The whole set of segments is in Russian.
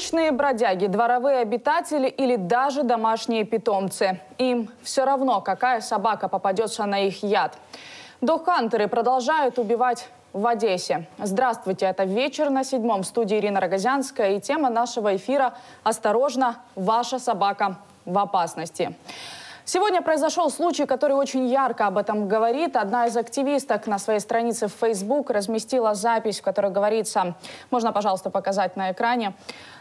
Уличные бродяги, дворовые обитатели или даже домашние питомцы. Им все равно, какая собака попадется на их яд. Дохантеры продолжают убивать в Одессе. Здравствуйте, это «Вечер на седьмом» в студии Ирина Рогозянская. И тема нашего эфира «Осторожно, ваша собака в опасности». Сегодня произошел случай, который очень ярко об этом говорит. Одна из активисток на своей странице в Facebook разместила запись, в которой говорится, можно, пожалуйста, показать на экране,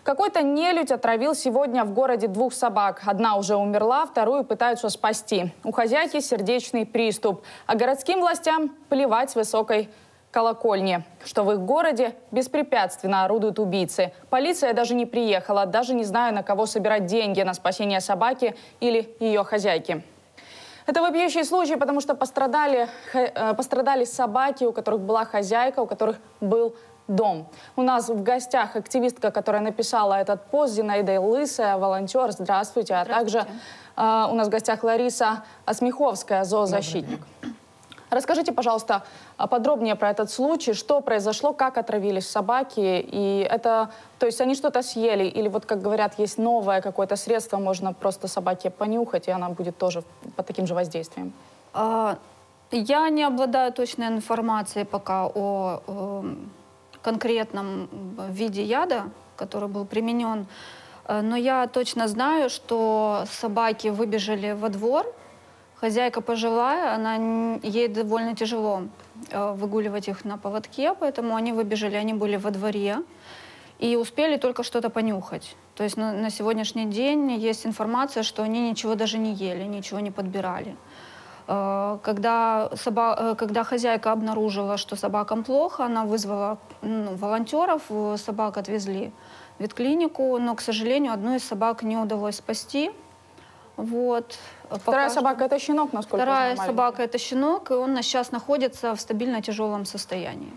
какой-то нелюдь отравил сегодня в городе двух собак. Одна уже умерла, вторую пытаются спасти. У хозяйки сердечный приступ, а городским властям плевать с высокой колокольни, что в их городе беспрепятственно орудуют убийцы. Полиция даже не приехала, даже не знаю, на кого собирать деньги на спасение собаки или ее хозяйки. Это вопиющий случай, потому что пострадали, э, пострадали собаки, у которых была хозяйка, у которых был дом. У нас в гостях активистка, которая написала этот пост, Зинаида Лысая, волонтер. Здравствуйте. А также э, у нас в гостях Лариса Осмеховская, зоозащитник. Расскажите, пожалуйста, а, подробнее про этот случай, что произошло, как отравились собаки, и это, то есть они что-то съели, или вот, как говорят, есть новое какое-то средство, можно просто собаке понюхать, и она будет тоже под таким же воздействием? А, я не обладаю точной информацией пока о, о конкретном виде яда, который был применен, э, но я точно знаю, что собаки выбежали во двор, Хозяйка пожилая, она, ей довольно тяжело э, выгуливать их на поводке, поэтому они выбежали, они были во дворе и успели только что-то понюхать. То есть на, на сегодняшний день есть информация, что они ничего даже не ели, ничего не подбирали. Э, когда, соба, э, когда хозяйка обнаружила, что собакам плохо, она вызвала ну, волонтеров, собак отвезли в ветклинику, но, к сожалению, одну из собак не удалось спасти. Вот. Вторая собака это щенок, насколько Вторая собака это щенок, и он сейчас находится в стабильно тяжелом состоянии.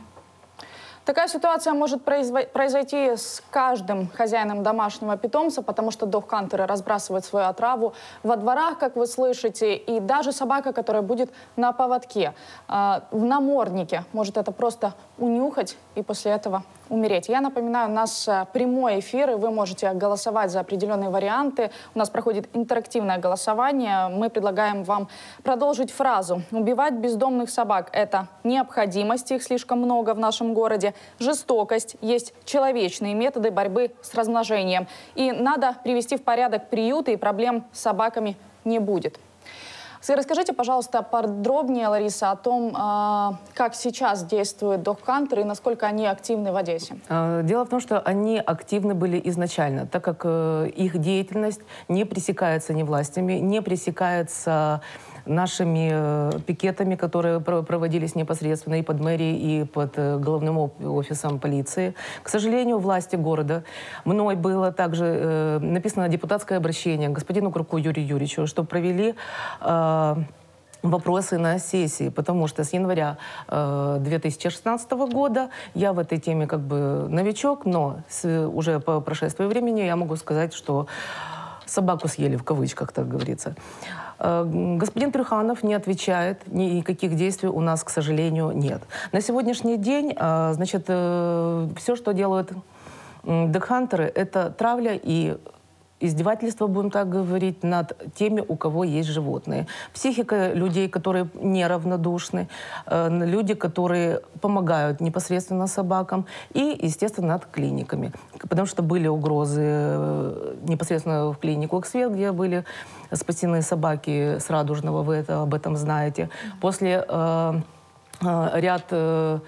Такая ситуация может произойти с каждым хозяином домашнего питомца, потому что дохкантеры разбрасывают свою отраву во дворах, как вы слышите, и даже собака, которая будет на поводке, а, в наморднике, может это просто унюхать и после этого умереть. Я напоминаю, у нас э, прямой эфир, и вы можете голосовать за определенные варианты. У нас проходит интерактивное голосование. Мы предлагаем вам продолжить фразу. Убивать бездомных собак – это необходимость, их слишком много в нашем городе, жестокость, есть человечные методы борьбы с размножением. И надо привести в порядок приюты, и проблем с собаками не будет. Расскажите, пожалуйста, подробнее, Лариса, о том, а, как сейчас действует Док-Кантер и насколько они активны в Одессе. А, дело в том, что они активны были изначально, так как э, их деятельность не пресекается ни властями, не пресекается нашими э, пикетами, которые проводились непосредственно и под мэрией, и под э, головным офисом полиции. К сожалению, власти города, мной было также э, написано депутатское обращение господину Круку Юрию Юрьевичу, что провели вопросы на сессии, потому что с января э, 2016 года я в этой теме как бы новичок, но с, уже по прошествии времени я могу сказать, что собаку съели в кавычках, так говорится. Э, господин Трюханов не отвечает, никаких действий у нас, к сожалению, нет. На сегодняшний день, э, значит, э, все, что делают декхантеры, это травля и издевательства, будем так говорить, над теми, у кого есть животные. Психика людей, которые неравнодушны, э, люди, которые помогают непосредственно собакам и, естественно, над клиниками. Потому что были угрозы э, непосредственно в клинику «Эксвет», где были спасены собаки с Радужного, вы это, об этом знаете. После э, э, ряд... Э,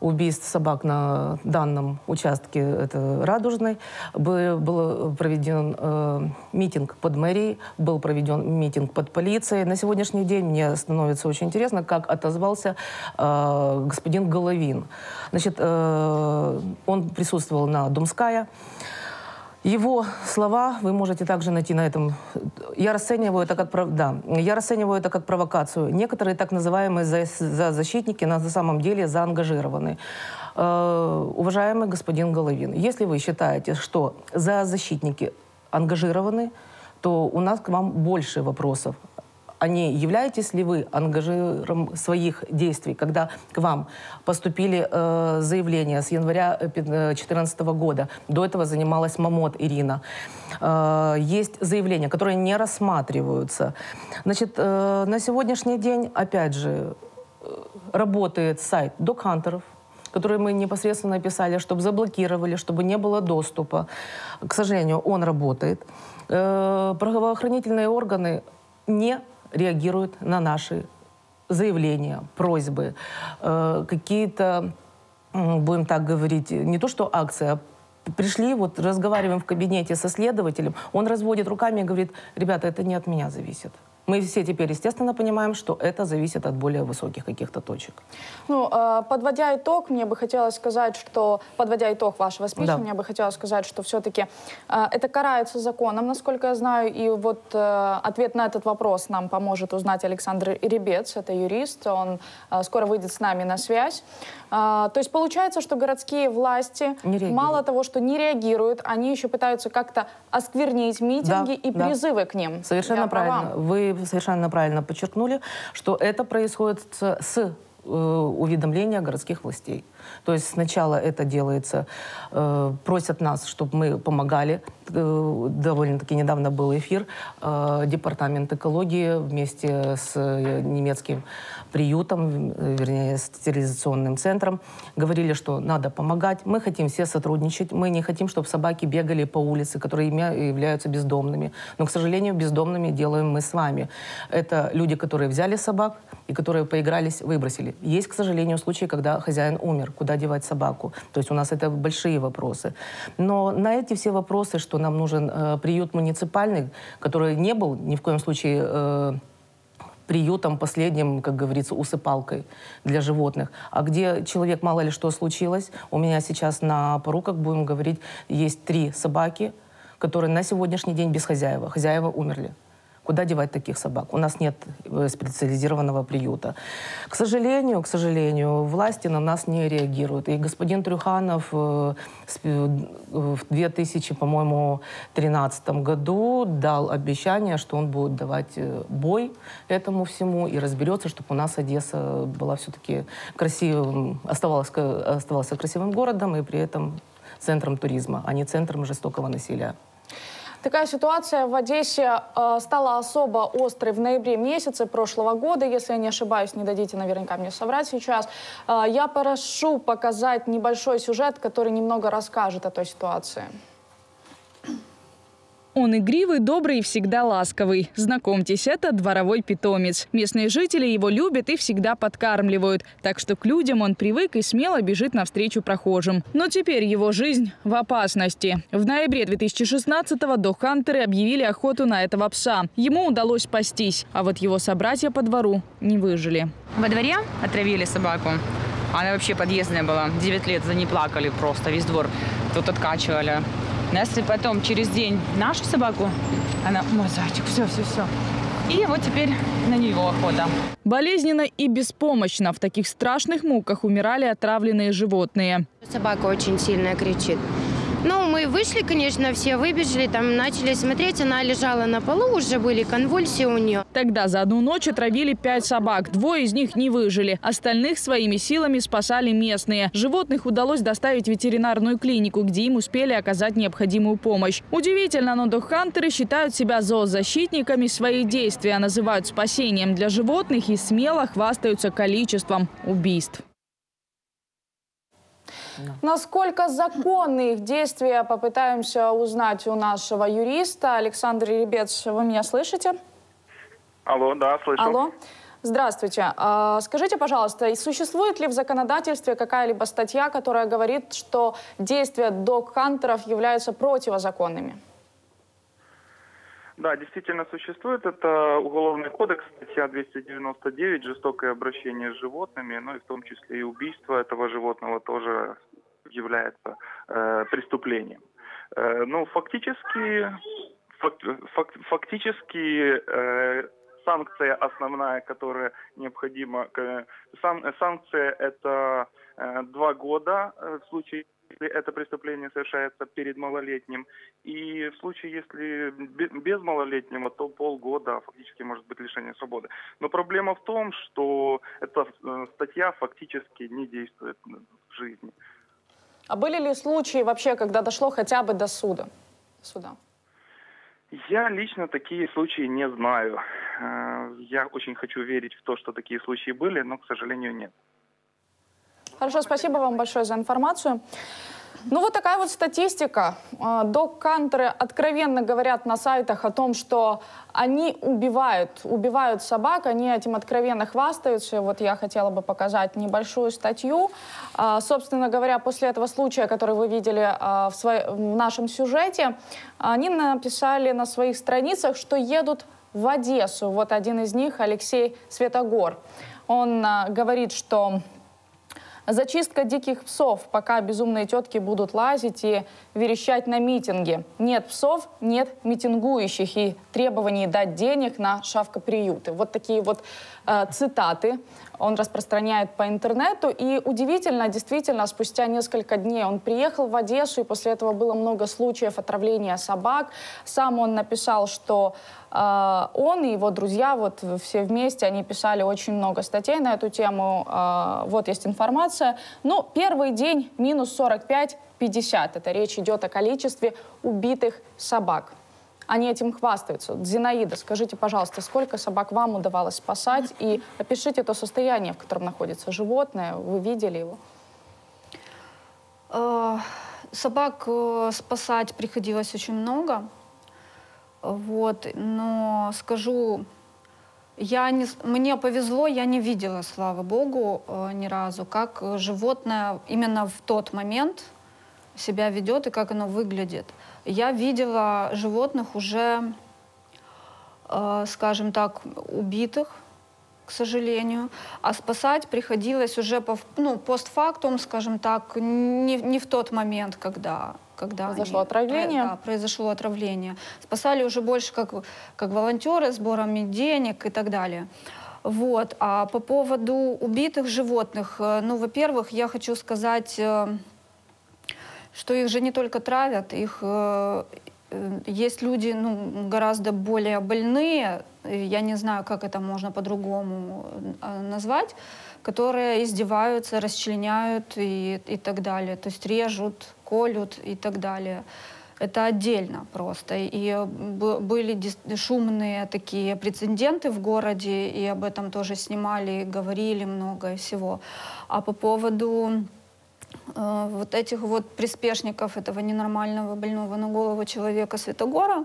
убийств собак на данном участке, это Радужный, был проведен э, митинг под мэрией, был проведен митинг под полицией. На сегодняшний день мне становится очень интересно, как отозвался э, господин Головин. Значит, э, он присутствовал на Думская. Его слова вы можете также найти на этом. Я расцениваю это как, да, я расцениваю это как провокацию. Некоторые так называемые за, за защитники на самом деле заангажированы. Э, уважаемый господин Головин, если вы считаете, что за защитники ангажированы, то у нас к вам больше вопросов они являетесь ли вы ангажиром своих действий, когда к вам поступили э, заявления с января 2014 года, до этого занималась Мамот Ирина, э, есть заявления, которые не рассматриваются. Значит, э, на сегодняшний день, опять же, э, работает сайт Докхантеров, который мы непосредственно написали, чтобы заблокировали, чтобы не было доступа. К сожалению, он работает. Э, правоохранительные органы не реагируют на наши заявления, просьбы, э, какие-то, будем так говорить, не то что акция, а пришли, вот разговариваем в кабинете со следователем, он разводит руками и говорит, ребята, это не от меня зависит. Мы все теперь, естественно, понимаем, что это зависит от более высоких каких-то точек. Ну, э, подводя итог, мне бы хотелось сказать, что, подводя итог вашего спича, да. мне бы хотелось сказать, что все-таки э, это карается законом, насколько я знаю, и вот э, ответ на этот вопрос нам поможет узнать Александр Ребец, это юрист, он скоро выйдет с нами на связь. то есть получается, что городские власти мало того, что не реагируют, они еще пытаются как-то осквернить митинги да, и да. призывы к ним. Совершенно правильно. Вы совершенно правильно подчеркнули, что это происходит с э, уведомления городских властей. То есть сначала это делается, э, просят нас, чтобы мы помогали. Э, довольно-таки недавно был эфир. Э, Департамент экологии вместе с э, немецким приютом, вернее, стерилизационным центром, говорили, что надо помогать. Мы хотим все сотрудничать. Мы не хотим, чтобы собаки бегали по улице, которые являются бездомными. Но, к сожалению, бездомными делаем мы с вами. Это люди, которые взяли собак и которые поигрались, выбросили. Есть, к сожалению, случаи, когда хозяин умер. Куда девать собаку? То есть у нас это большие вопросы. Но на эти все вопросы, что нам нужен э, приют муниципальный, который не был ни в коем случае... Э, приютом последним, как говорится, усыпалкой для животных. А где человек, мало ли что случилось, у меня сейчас на поруках, будем говорить, есть три собаки, которые на сегодняшний день без хозяева. Хозяева умерли. Куда девать таких собак? У нас нет э, специализированного приюта. К сожалению, к сожалению, власти на нас не реагируют. И господин Трюханов э, в 2000, по-моему, 2013 году дал обещание, что он будет давать э, бой этому всему и разберется, чтобы у нас Одесса была все-таки красивым, оставалась, оставался красивым городом и при этом центром туризма, а не центром жестокого насилия. Такая ситуация в Одессе э, стала особо острой в ноябре месяце прошлого года. Если я не ошибаюсь, не дадите наверняка мне соврать сейчас. Э, я прошу показать небольшой сюжет, который немного расскажет о той ситуации. Он игривый, добрый и всегда ласковый. Знакомьтесь, это дворовой питомец. Местные жители его любят и всегда подкармливают. Так что к людям он привык и смело бежит навстречу прохожим. Но теперь его жизнь в опасности. В ноябре 2016-го дохантеры объявили охоту на этого пса. Ему удалось спастись, а вот его собратья по двору не выжили. Во дворе отравили собаку. Она вообще подъездная была. Девять лет за ней плакали просто. Весь двор тут откачивали. Нас и потом через день нашу собаку, она, мой зайчик, все, все, все. И вот теперь на нее охота. Болезненно и беспомощно в таких страшных муках умирали отравленные животные. Собака очень сильно кричит. Ну, мы вышли, конечно, все выбежали, там начали смотреть. Она лежала на полу, уже были конвульсии у нее. Тогда за одну ночь отравили пять собак. Двое из них не выжили. Остальных своими силами спасали местные. Животных удалось доставить в ветеринарную клинику, где им успели оказать необходимую помощь. Удивительно, но дохантеры считают себя зоозащитниками. Свои действия называют спасением для животных и смело хвастаются количеством убийств. Насколько законны их действия, попытаемся узнать у нашего юриста. Александр Ребец, вы меня слышите? Алло, да, слышу. Алло. Здравствуйте. А, скажите, пожалуйста, существует ли в законодательстве какая-либо статья, которая говорит, что действия док-хантеров являются противозаконными? Да, действительно существует. Это Уголовный кодекс, статья 299, жестокое обращение с животными, ну и в том числе и убийство этого животного тоже является э, преступлением. Э, ну, фактически, фак, фак, фактически э, санкция основная, которая необходима, э, сан, санкция это э, два года э, в случае если это преступление совершается перед малолетним. И в случае, если бе- без малолетнего, то полгода фактически может быть лишение свободы. Но проблема в том, что эта э, статья фактически не действует в жизни. А были ли случаи вообще, когда дошло хотя бы до суда? суда? Я лично такие случаи не знаю. Э, Я очень хочу верить в то, что такие случаи были, но, к сожалению, нет. Хорошо, спасибо вам большое за информацию. Ну вот такая вот статистика. А, Док-кантеры откровенно говорят на сайтах о том, что они убивают, убивают собак, они этим откровенно хвастаются. Вот я хотела бы показать небольшую статью. А, Собственно говоря, после этого случая, который вы видели а, в, своей- в нашем сюжете, они написали на своих страницах, что едут в Одессу. Вот один из них, Алексей Светогор. Он говорит, что Зачистка диких псов, пока безумные тетки будут лазить и верещать на митинге. Нет псов, нет митингующих и требований дать денег на шавкоприюты. Вот такие вот э, цитаты он распространяет по интернету. И удивительно, действительно, спустя несколько дней он приехал в Одессу, и после этого было много случаев отравления собак. Сам он написал, что э, он и его друзья, вот все вместе, они писали очень много статей на эту тему. Э, вот есть информация. Ну, первый день минус 45-50. Это речь идет о количестве убитых собак. Они этим хвастаются. Зинаида, скажите, пожалуйста, сколько собак вам удавалось спасать? И опишите то состояние, в котором находится животное. Вы видели его? Э, Собак э, спасать приходилось очень много. Вот, но скажу, я не, мне повезло, я не видела, слава богу, э, ни разу, как животное именно в тот момент себя ведет и как оно выглядит. Я видела животных уже, э, скажем так, убитых, к сожалению. А спасать приходилось уже по, ну, постфактум, скажем так, не, не в тот момент, когда, когда Произошло они- отравление? Да, произошло отравление. Спасали уже больше как, как волонтеры сборами денег и так далее. Вот. А по поводу убитых животных, э, ну, во-первых, я хочу сказать, э, что их же не только травят, их э, э, есть люди ну, гораздо более больные, я не знаю, как это можно по-другому э, назвать, которые издеваются, расчленяют и, и так далее, то есть режут, колют и так далее. Это отдельно просто. И э, были шумные такие прецеденты в городе, и об этом тоже снимали, говорили много всего. А по поводу э, вот этих вот приспешников этого ненормального больного на голову человека Святогора.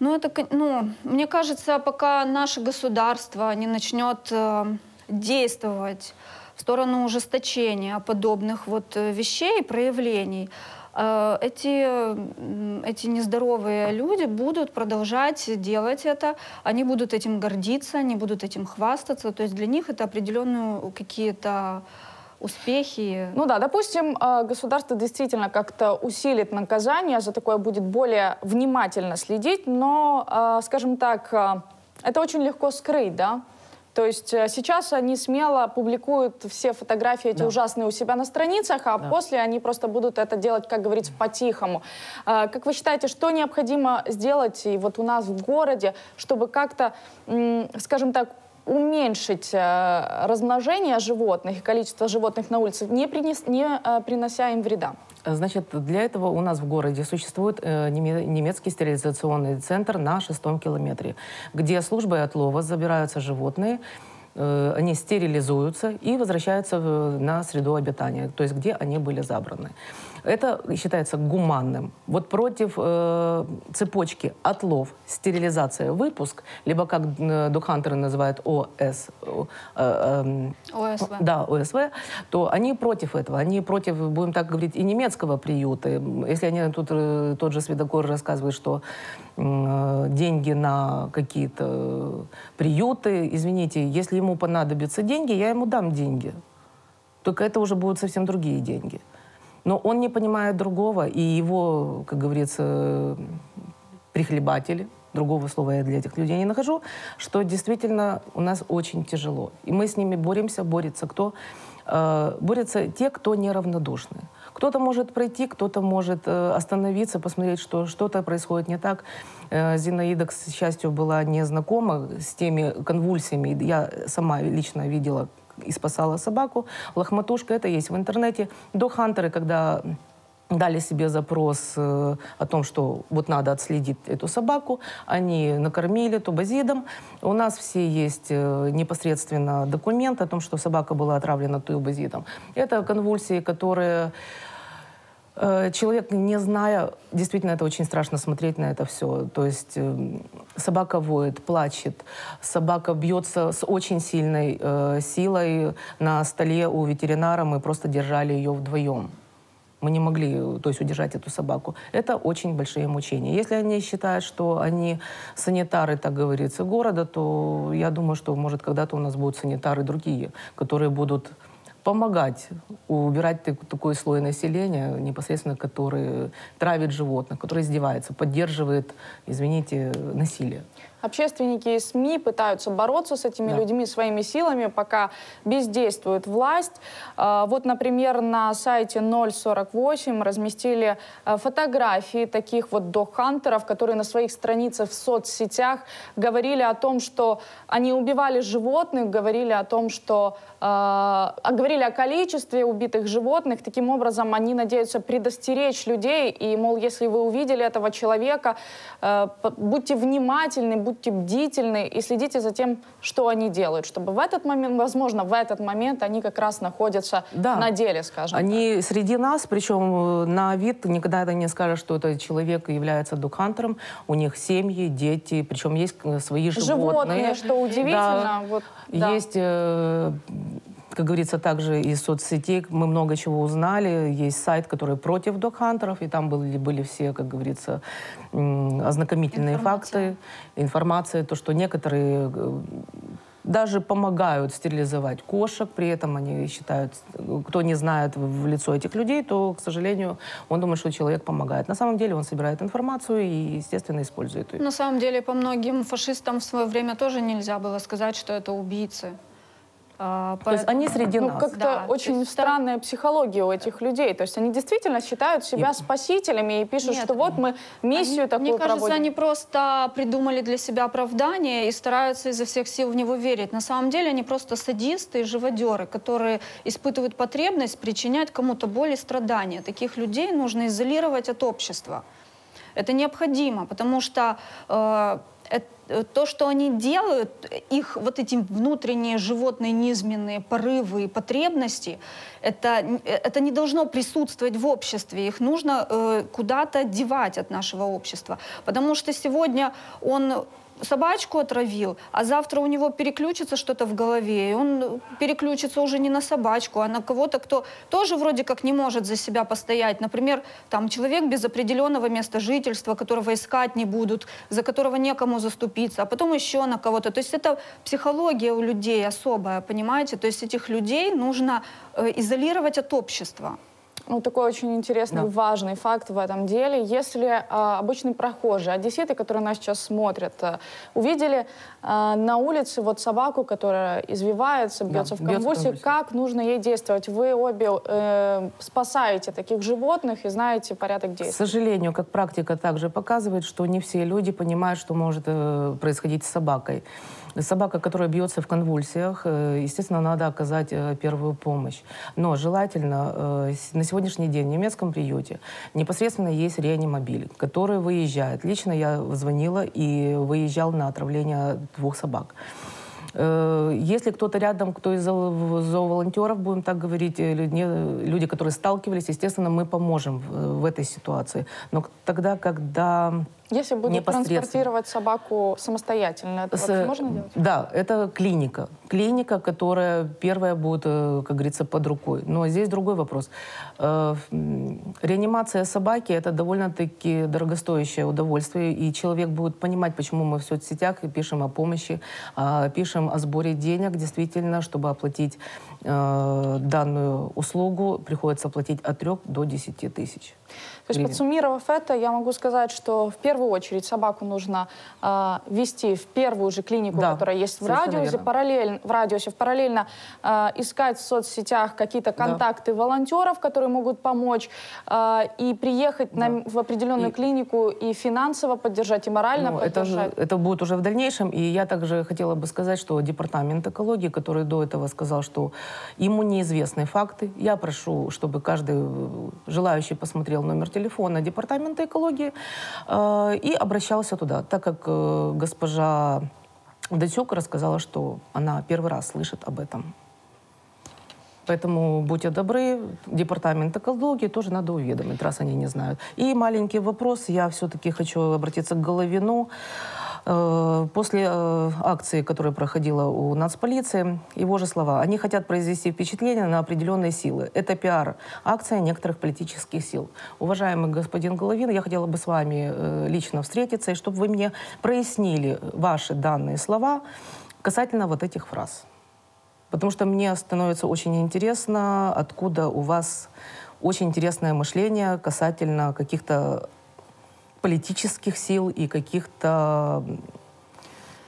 Ну, это, ну, мне кажется, пока наше государство не начнет э, действовать в сторону ужесточения подобных вот э, вещей, проявлений, эти, эти нездоровые люди будут продолжать делать это, они будут этим гордиться, они будут этим хвастаться, то есть для них это определенные какие-то успехи. Ну да, допустим, э, государство действительно как-то усилит наказание, за такое будет более внимательно следить, но, э, скажем так, э, это очень легко скрыть, да? То есть сейчас они смело публикуют все фотографии эти Да. ужасные у себя на страницах, а Да. после они просто будут это делать, как говорится, по-тихому. Как вы считаете, что необходимо сделать и вот у нас в городе, чтобы как-то, скажем так, уменьшить э, размножение животных и количество животных на улице, не, принес- не э, принося им вреда? Значит, для этого у нас в городе существует э, неме- немецкий стерилизационный центр на шестом километре, где службой отлова забираются животные, они стерилизуются и возвращаются на среду обитания, то есть где они были забраны. Это считается гуманным. Вот против э, цепочки отлов, стерилизация, выпуск, либо как э, докхантеры называют ОС, э, э, эм, ОСВ. да, ОСВ, то они против этого. Они против, будем так говорить, и немецкого приюта. Если они тут, э, тот же Свидокор рассказывает, что э, деньги на какие-то э, приюты, извините, если ему понадобятся деньги, я ему дам деньги. Только это уже будут совсем другие деньги. Но он не понимает другого, и его, как говорится, прихлебатели, другого слова я для этих людей не нахожу, что действительно у нас очень тяжело. И мы с ними боремся, борется кто? Э, борются те, кто неравнодушны. Кто-то может пройти, кто-то может э, остановиться, посмотреть, что что-то происходит не так. Э, Зинаида, к счастью, была не знакома с теми конвульсиями. Я сама лично видела и спасала собаку. Лохматушка, это есть в интернете. Дохантеры, когда дали себе запрос э, о том, что вот надо отследить эту собаку. Они накормили тубазидом. У нас все есть э, непосредственно документ о том, что собака была отравлена тубазидом. Это конвульсии, которые человек, не зная, действительно, это очень страшно смотреть на это все. То есть э, собака воет, плачет, собака бьется с очень сильной э, силой на столе у ветеринара. Мы просто держали ее вдвоем. Мы не могли, то есть, удержать эту собаку. Это очень большие мучения. Если они считают, что они санитары, так говорится, города, то я думаю, что, может, когда-то у нас будут санитары другие, которые будут помогать убирать так- такой слой населения, непосредственно который травит животных, который издевается, поддерживает, извините, насилие. Общественники и СМИ пытаются бороться с этими Да. людьми своими силами, пока бездействует власть. А, Вот, например, на сайте 048 разместили а, фотографии таких вот док-хантеров, которые на своих страницах в соцсетях говорили о том, что они убивали животных, говорили о том, что а, говорили о количестве убитых животных. Таким образом, они надеются предостеречь людей. И, мол, если вы увидели этого человека, э, будьте внимательны, будьте бдительны и следите за тем, что они делают, чтобы в этот момент, возможно, в этот момент они как раз находятся Да. на деле, скажем так. Они среди нас, причем э, на вид никогда ты не скажешь, что этот человек является докхантером. У них семьи, дети, причем есть э, свои животные. Животные, что удивительно. Да. Вот, да. Есть, э, как говорится, также из соцсетей мы много чего узнали. Есть сайт, который против докхантеров, и там были, были все, как говорится, ознакомительные Информация. факты, информация, то, что некоторые э, даже помогают стерилизовать кошек, при этом они считают, кто не знает в лицо этих людей, то, к сожалению, он думает, что человек помогает. На самом деле он собирает информацию и, естественно, использует ее. На самом деле, по многим фашистам в свое время тоже нельзя было сказать, что это убийцы. А, То есть они среди Ну, нас. как-то Да, очень есть странная психология у этих людей. То есть они действительно считают себя спасителями и пишут, Нет. что вот мы миссию Они- такую Мне кажется, проводим. они просто придумали для себя оправдание и стараются изо всех сил в него верить. На самом деле они просто садисты и живодеры, которые испытывают потребность причинять кому-то боль и страдания. Таких людей нужно изолировать от общества. Это необходимо, потому что э, эт- э, то, что они делают, их вот эти внутренние животные низменные порывы и потребности, это, э, это не должно присутствовать в обществе. Их нужно э, куда-то девать от нашего общества. Потому что сегодня он собачку отравил, а завтра у него переключится что-то в голове, и он переключится уже не на собачку, а на кого-то, кто тоже вроде как не может за себя постоять. Например, там человек без определенного места жительства, которого искать не будут, за которого некому заступиться, а потом еще на кого-то. То есть это психология у людей особая, понимаете? То есть этих людей нужно э, изолировать от общества. Ну, такой очень интересный, Да. важный факт в этом деле. Если а, обычный прохожий, одесситы, которые нас сейчас смотрят, а, увидели а, на улице вот собаку, которая извивается, Да, бьется в бьется в конвульсии, как нужно ей действовать? Вы обе э, спасаете таких животных и знаете порядок К действий. сожалению, как практика также показывает, что не все люди понимают, что может э, происходить с собакой. Собака, которая бьется в конвульсиях, э, естественно, надо оказать э, первую помощь. Но желательно э, на сегодняшний день в немецком приюте непосредственно есть реанимобиль, который выезжает. Лично я звонила и выезжал на отравление двух собак. Если кто-то рядом, кто из зоо- зооволонтеров, будем так говорить, люди, которые сталкивались, естественно, мы поможем в, этой ситуации. Но тогда, когда... Если будут транспортировать собаку самостоятельно, это с- можно делать? Да, это клиника. Клиника, которая первая будет, э, как говорится, под рукой. Но здесь другой вопрос. Э, Реанимация собаки – это довольно-таки дорогостоящее удовольствие, и человек будет понимать, почему мы в соцсетях пишем о помощи, а, пишем о сборе денег, действительно, чтобы оплатить э, данную услугу, приходится платить от 3 до 10 тысяч. То есть, подсуммировав это, я могу сказать, что в первую очередь собаку нужно э, вести в первую же клинику, Да, которая есть в радиусе, верно. параллельно, в радиусе, параллельно э, искать в соцсетях какие-то контакты волонтеров, которые могут помочь, э, и приехать на- в определенную И- клинику и финансово поддержать, и морально Ну, это, же, поддержать. это будет уже в дальнейшем. И я также хотела бы сказать, что департамент экологии, который до этого сказал, что ему неизвестны факты, я прошу, чтобы каждый э, желающий посмотрел номер телефона департамента экологии э, и обращался туда, так как э, госпожа Датюк рассказала, что она первый раз слышит об этом. Поэтому будьте добры, департамент экологии тоже надо уведомить, раз они не знают. И маленький вопрос, я все-таки хочу обратиться к Головину. После э, акции, которая проходила у нацполиции, его же слова, они хотят произвести впечатление на определенные силы. Это пиар-акция некоторых политических сил. Уважаемый господин Головин, я хотела бы с вами э, лично встретиться, и чтобы вы мне прояснили ваши данные слова касательно вот этих фраз. Потому что мне становится очень интересно, откуда у вас очень интересное мышление касательно каких-то политических сил и каких-то м,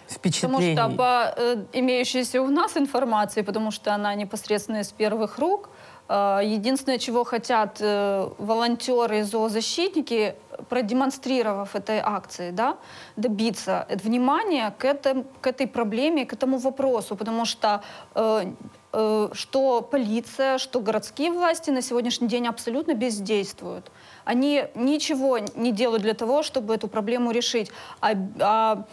Потому впечатлений. что по э, имеющейся у нас информации, потому что она непосредственно из первых рук, э, единственное, чего хотят э, волонтеры и зоозащитники, продемонстрировав этой акции, да, добиться внимания к, этом, к этой проблеме, к этому вопросу, потому что э, что полиция, что городские власти на сегодняшний день абсолютно бездействуют. Они ничего не делают для того, чтобы эту проблему решить. А, а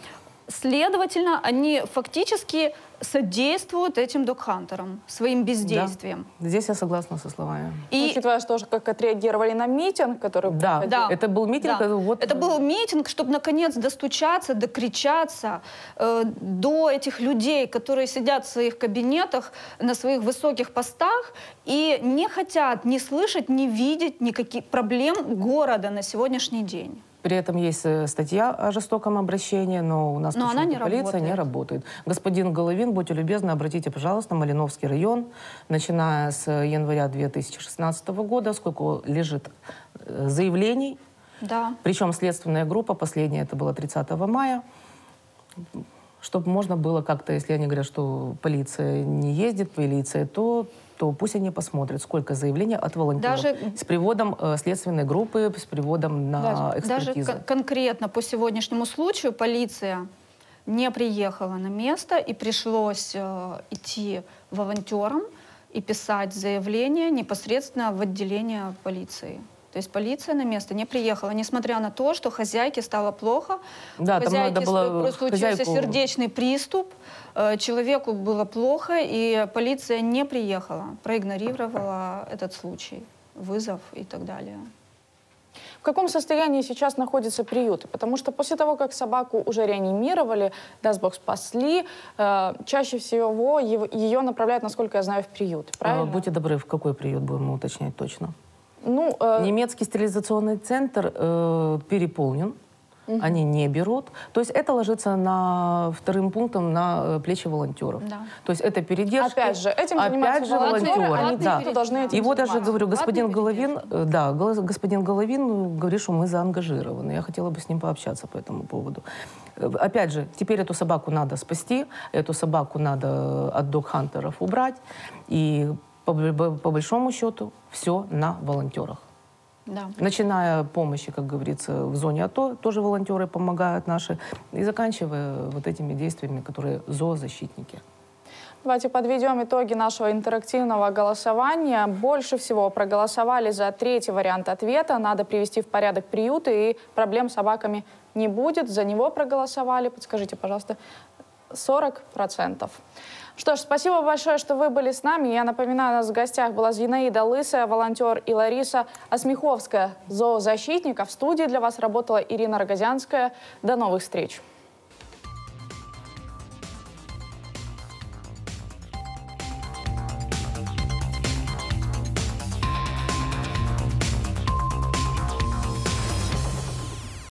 Следовательно, они фактически содействуют этим докхантерам своим бездействием. Да. Здесь я согласна со словами. И Учитывая тоже, как отреагировали на митинг, который Да, проходил. Да. это был митинг. Да. это вот Это был митинг, чтобы наконец достучаться, докричаться э, до этих людей, которые сидят в своих кабинетах на своих высоких постах и не хотят ни слышать, ни видеть никаких проблем города на сегодняшний день. При этом есть э, статья о жестоком обращении, но у нас Но она не полиция не работает. Господин Головин, будьте любезны, обратите, пожалуйста, Малиновский район, начиная с э, января 2016 года, сколько лежит э, заявлений, Да. причем следственная группа, последняя это было 30 мая, чтобы можно было как-то, если они говорят, что полиция не ездит, полиция то, то пусть они посмотрят, сколько заявлений от волонтеров. Даже- С приводом э, следственной группы, с приводом на Даже- экспертизу. Даже кон- конкретно по сегодняшнему случаю полиция не приехала на место и пришлось э, идти волонтерам и писать заявление непосредственно в отделение полиции. То есть полиция на место не приехала, несмотря на то, что хозяйке стало плохо. Да, там надо было сл- случился хозяйку- сердечный приступ, э, человеку было плохо, и полиция не приехала, проигнорировала этот случай, вызов и так далее. В каком состоянии сейчас находятся приюты? Потому что после того, как собаку уже реанимировали, даст бог спасли, э, чаще всего ев- ее направляют, насколько я знаю, в приют. А, Правильно? Будьте добры, в какой приют будем уточнять точно? Ну, э, Немецкий стерилизационный центр э, переполнен. Они не берут. То есть это ложится на вторым пунктом на э, плечи волонтеров. Да. То есть это передержка. Опять же, этим Опять занимаются же волонтеры, волонтеры. они да. должны этим вот даже говорю, господин Головин, э, да, господин Головин э, говорит, что мы заангажированы. Я хотела бы с ним пообщаться по этому поводу. Э, Опять же, теперь эту собаку надо спасти, эту собаку надо от док-хантеров убрать. И по, по большому счету все на волонтерах. Да. Начиная помощи, как говорится, в зоне АТО, тоже волонтеры помогают наши, и заканчивая вот этими действиями, которые зоозащитники. Давайте подведем итоги нашего интерактивного голосования. Больше всего проголосовали за третий вариант ответа. Надо привести в порядок приюты, и проблем с собаками не будет. За него проголосовали, подскажите, пожалуйста, 40%. Что ж, спасибо большое, что вы были с нами. Я напоминаю, у нас в гостях была Зинаида Лысая, волонтер, и Лариса Осмеховская, зоозащитник. А в студии для вас работала Ирина Рогозянская. До новых встреч.